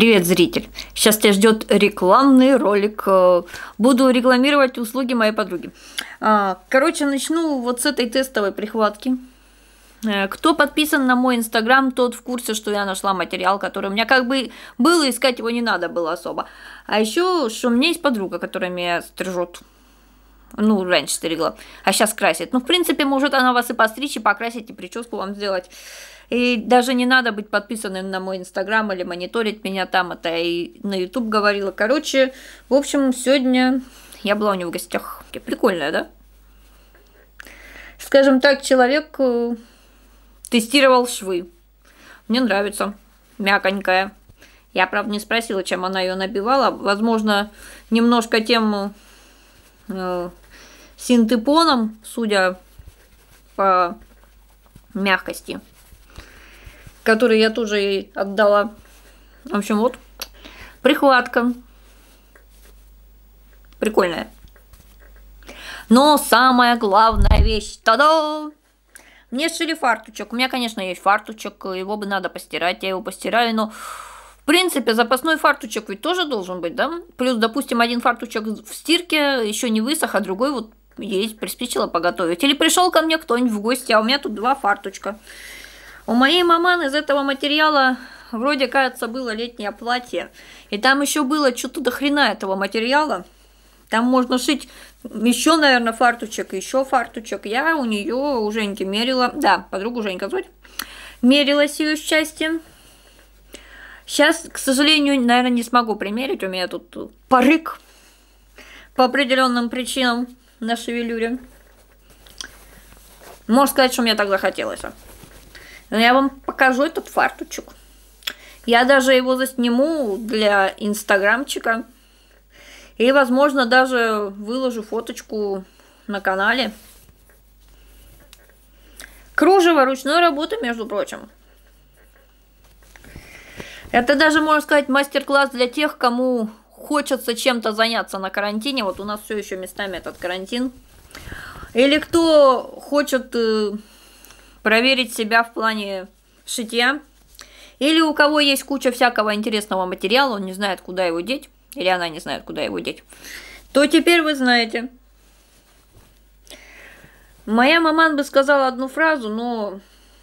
Привет, зритель! Сейчас тебя ждет рекламный ролик. Э, буду рекламировать услуги моей подруги. А, короче, начну вот с этой тестовой прихватки. Э, кто подписан на мой инстаграм, тот в курсе, что я нашла материал, который у меня как бы был, искать его не надо было особо. А еще, что у меня есть подруга, которая меня стрижет. Ну, раньше стригла, а сейчас красит. Ну, в принципе, может она вас и постричь, и покрасить, и прическу вам сделать. И даже не надо быть подписанным на мой инстаграм или мониторить меня там, это и на ютуб говорила. Короче, в общем, сегодня я была у него в гостях. Прикольная, да? Скажем так, человек э, тестировал швы. Мне нравится. Мяконькая. Я, правда, не спросила, чем она ее набивала. Возможно, немножко тем э, синтепоном, судя по мягкости который я тоже ей отдала. В общем, вот прихватка. Прикольная. Но самая главная вещь. Та-да! Мне сшили фартучек. У меня, конечно, есть фартучек. Его бы надо постирать. Я его постираю, но... В принципе, запасной фартучек ведь тоже должен быть, да? Плюс, допустим, один фартучек в стирке еще не высох, а другой вот есть, приспичило поготовить. Или пришел ко мне кто-нибудь в гости, а у меня тут два фартучка. У моей маман из этого материала вроде, кажется, было летнее платье. И там еще было что-то до хрена этого материала. Там можно шить еще, наверное, фартучек, еще фартучек. Я у нее у Женьки мерила, да, подругу Женька звать, мерилась ее счастье. Сейчас, к сожалению, наверное, не смогу примерить. У меня тут порык по определенным причинам на шевелюре. Можно сказать, что мне так захотелось. Но я вам покажу этот фартучек. Я даже его засниму для инстаграмчика. И, возможно, даже выложу фоточку на канале. Кружево ручной работы, между прочим. Это даже, можно сказать, мастер-класс для тех, кому хочется чем-то заняться на карантине. Вот у нас все еще местами этот карантин. Или кто хочет э, проверить себя в плане шитья. Или у кого есть куча всякого интересного материала, он не знает, куда его деть, или она не знает, куда его деть, то теперь вы знаете. Моя маман бы сказала одну фразу, но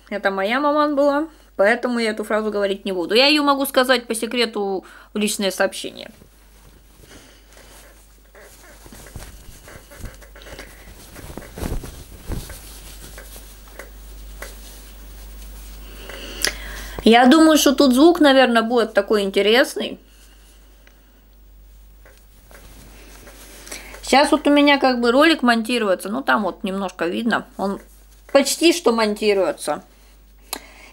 это моя маман была, поэтому я эту фразу говорить не буду. Я ее могу сказать по секрету в личное сообщение. Я думаю, что тут звук, наверное, будет такой интересный. Сейчас вот у меня как бы ролик монтируется, ну там вот немножко видно, он почти что монтируется.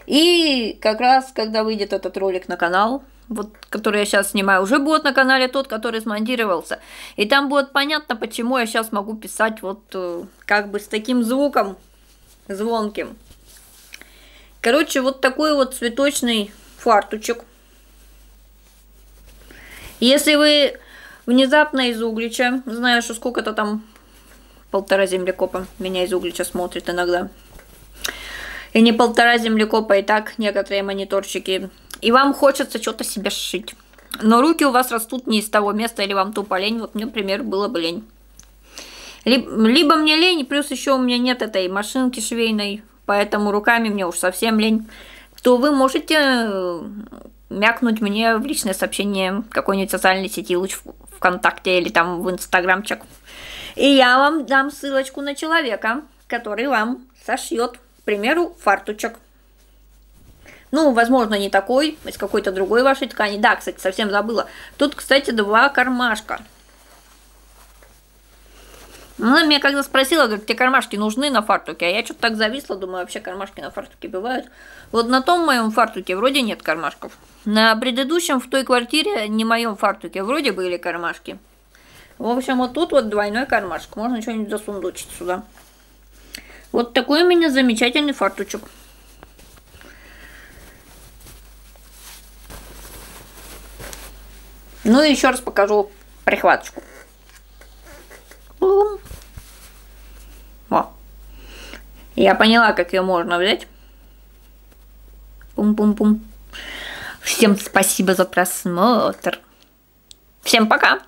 И как раз, когда выйдет этот ролик на канал, вот, который я сейчас снимаю, уже будет на канале тот, который смонтировался. И там будет понятно, почему я сейчас могу писать вот э, как бы с таким звуком звонким. Короче, вот такой вот цветочный фартучек. Если вы внезапно из Углича, знаю, что сколько-то там полтора землекопа меня из Углича смотрит иногда. И не полтора землекопа, и так некоторые мониторчики. И вам хочется что-то себе сшить. Но руки у вас растут не из того места, или вам тупо лень. Вот мне, например, было бы лень. Либо мне лень, плюс еще у меня нет этой машинки швейной поэтому руками мне уж совсем лень, то вы можете э, мякнуть мне в личное сообщение какой-нибудь социальной сети, лучше ВКонтакте или там в Инстаграмчик. И я вам дам ссылочку на человека, который вам сошьет, к примеру, фартучек. Ну, возможно, не такой, из какой-то другой вашей ткани. Да, кстати, совсем забыла. Тут, кстати, два кармашка. Ну, она меня когда спросила, говорит, тебе кармашки нужны на фартуке, а я что-то так зависла, думаю, вообще кармашки на фартуке бывают. Вот на том моем фартуке вроде нет кармашков. На предыдущем в той квартире, не моем фартуке, вроде были кармашки. В общем, вот тут вот двойной кармашек, можно что-нибудь засундучить сюда. Вот такой у меня замечательный фартучек. Ну и еще раз покажу прихваточку. Я поняла, как ее можно взять. Пум-пум-пум. Всем спасибо за просмотр. Всем пока!